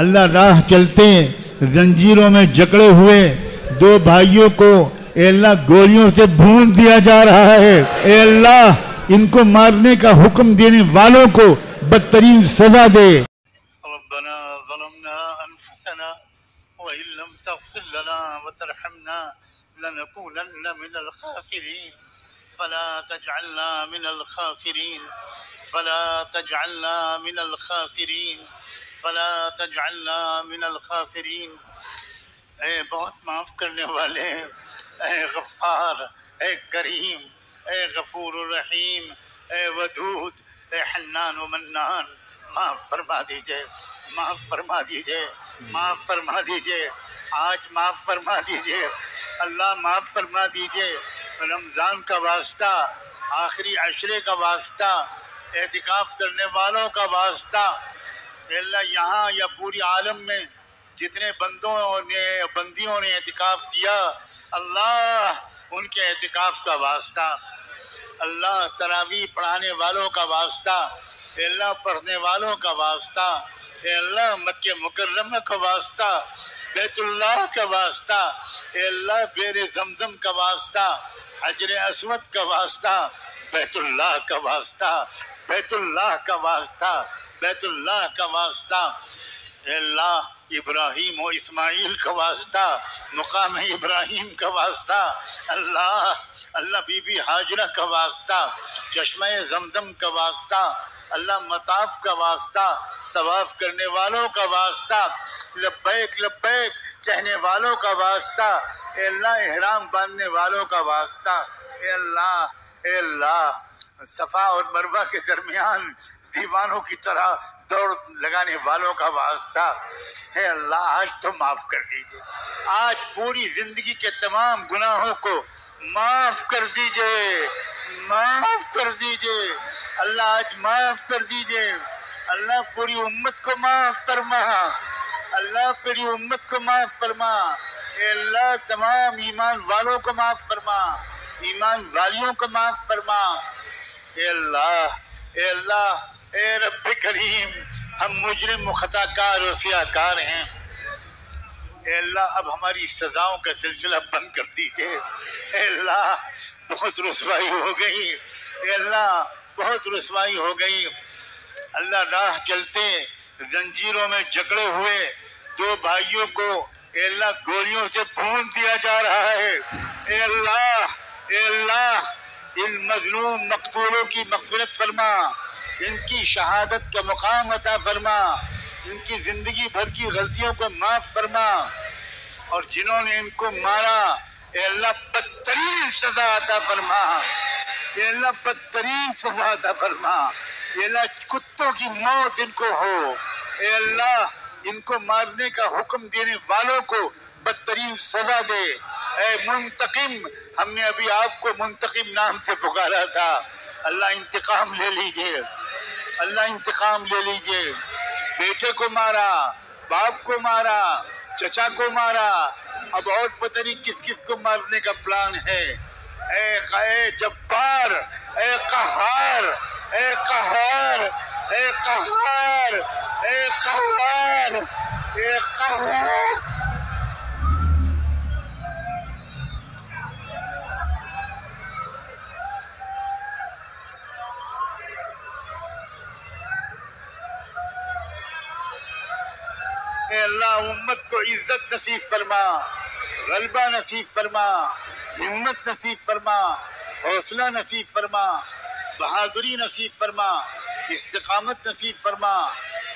اللہ راہ چلتے زنجیروں میں جکڑے ہوئے۔ دو بھائیوں کو اے اللہ گولیوں سے بھون دیا جا رہا ہے۔ اے اللہ، ان کو مارنے کا حکم دینے والوں کو بدترین سزا دے۔ ربنا ظلمنا أنفسنا وإن لم تغفر لنا وترحمنا لنكونن من الخاسرين۔ فلا تجعلنا من الخاسرين۔ فلا تجعلنا من الخاسرين فلا تجعلنا من الخاسرين اے بہت معاف کرنے والے، اے غفار، اے کریم، اے غفور الرحیم، اے ودود، اے حنان و منان۔ معاف فرما دیجیے، معاف فرما دیجیے، معاف فرما دیجیے۔ آج معاف فرما دیجیے، اللہ معاف فرما دیجیے۔ رمضان کا واسطہ، آخری عشرے کا واسطہ اعتکاف کرنے والوں کا واسطہ اے اللہ یہاں یا پوری عالم میں جتنے بندوں نے، بندیوں نے اعتکاف کیا، اللہ ان کے اعتکاف کا واسطہ، اللہ تراویح پڑھانے والوں کا واسطہ اے اللہ پڑھنے والوں کا واسطہ اے اللہ مکہ مکرمہ کا واسطہ بیت اللہ کا واسطہ، اے اللہ بیر زمزم کا واسطہ حجر اسود کا واسطہ، بیت اللہ کا واسطہ، بیت اللہ کا واسطہ، بیت اللہ کا واسطہ۔ اے اللہ ابراہیم و اسماعیل کا واسطہ، مقام ابراہیم کا واسطہ۔ اللہ اللہ بی بی حاجرہ کا واسطہ، چشمہ زمزم کا واسطہ۔ اللہ مطاف کا واسطہ، طواف کرنے والوں کا واسطہ، لبیک لبیک، کہنے والوں کا واسطہ، اے اللہ، احرام باندھنے والوں کا واسطہ، اے اللہ اے اللہ۔ صفا اور مروہ کے درمیان دیوانوں کی طرح دوڑ لگانے والوں کا واسطہ۔ ہے اللہ، آج تو معاف کر دیجیے۔ آج پوری زندگی کے تمام گناہوں کو معاف کر دیجیے، معاف کر دیجیے، اللہ آج معاف کر دیجیے۔ اللہ پوری امت کو معاف فرما۔ اللہ پوری امت کو معاف فرما۔ اے اللہ، تمام ایمان والوں کو معاف فرما۔ ایمان والیوں کو معاف فرما۔ اے اللہ اے اللہ، اے رب کریم، ہم مجرم و خطا کار و سیاہ کار ہیں۔ اے اللہ، اب ہماری سزاؤں کا سلسلہ بند کر دیجیے۔ اے اللہ، بہت رسوائی ہو گئی۔ اے اللہ، بہت رسوائی ہو گئی۔ اللہ راہ چلتے زنجیروں میں جکڑے ہوئے دو بھائیوں کو اے اللہ گولیوں سے بھون دیا جا رہا ہے۔ اے اللہ اے اللہ، ان مظلوم مقتولوں کی مغفرت فرما، ان کی شہادت کا مقام عطا فرما۔ ان کی زندگی بھر کی غلطیوں کو معاف فرما اور جنہوں نے ان کو مارا، اے اللہ بدترین سزا عطا فرما۔ اے اللہ بدترین سزا عطا فرما۔ اے اللہ کتوں کی موت ان کو ہو۔ اے اللہ ان کو مارنے کا حکم دینے والوں کو بدترین سزا دے۔ اے منتقم، ہم نے ابھی آپ کو منتقم نام سے پکارا تھا۔ اللہ انتقام لے لیجیے۔ اللہ انتقام لے لیجیے۔ بیٹے کو مارا، باپ کو مارا، چچا کو مارا۔ اب اور پتہ نہیں کس کس کو مارنے کا پلان ہے۔ اے اے جبار، اے قہار اے قہار اے قہار اے قہار اے قہار۔ اے اللہ امت کو عزت نصیب فرما، غلبہ نصیب فرما، ہمت نصیب فرما، حوصلہ نصیب فرما، بہادری نصیب فرما، استقامت نصیب فرما،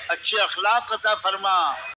اچھے اخلاق عطا فرما۔